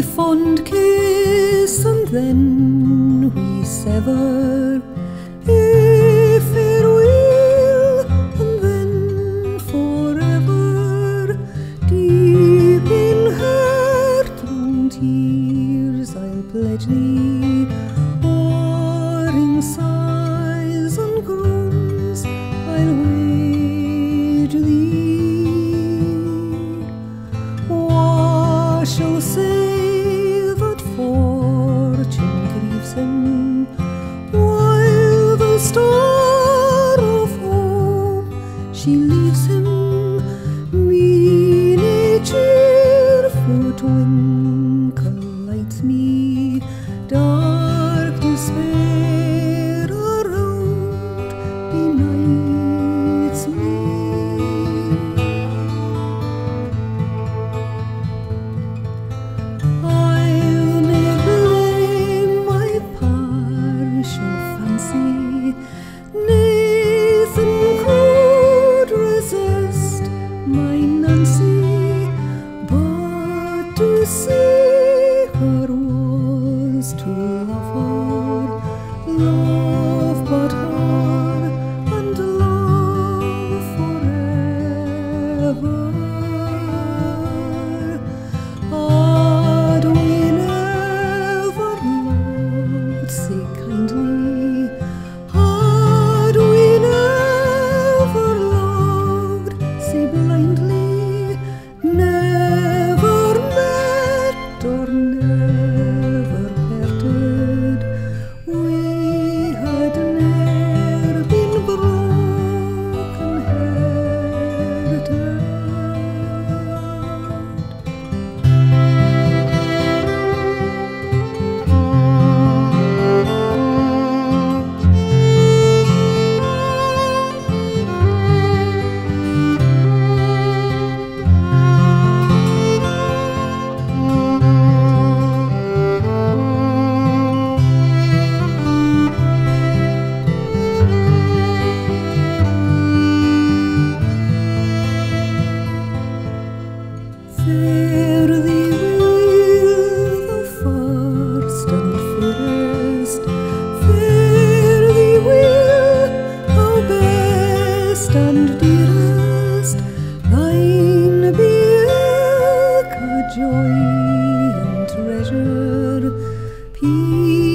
a fond kiss, and then we sever. If it will, and then forever, deep in heart and tears, I'll pledge thee. Warring sighs and groans, I'll wage thee. What shall say? she favor best and dearest, thine be a joy and treasure. Peace.